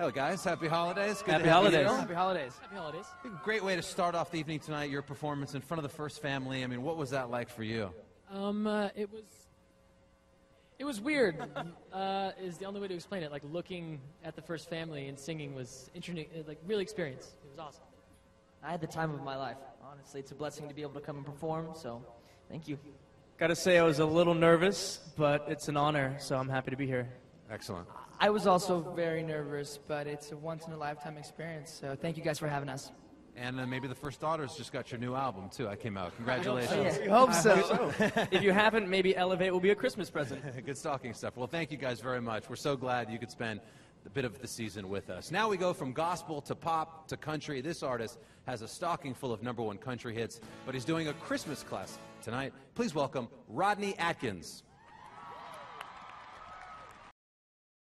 Hello, guys. Happy holidays. Good Happy to have you holidays. here. Happy holidays. Happy holidays. Great way to start off the evening tonight. Your performance in front of the first family. I mean, what was that like for you? Um, uh, it was. It was weird. uh, is the only way to explain it. Like looking at the first family and singing was interesting. uh, Like real experience. It was awesome. I had the time of my life. Honestly, it's a blessing to be able to come and perform. So, thank you. Gotta say, I was a little nervous, but it's an honor, so I'm happy to be here. Excellent. I was also very nervous, but it's a once in a lifetime experience. So thank you guys for having us. And uh, maybe the First Daughters just got your new album too. I came out. Congratulations. We hope so. if you haven't, maybe Elevate will be a Christmas present. Good stocking stuff. Well, thank you guys very much. We're so glad you could spend a bit of the season with us. Now we go from gospel to pop to country. This artist has a stocking full of number one country hits, but he's doing a Christmas class tonight. Please welcome Rodney Atkins.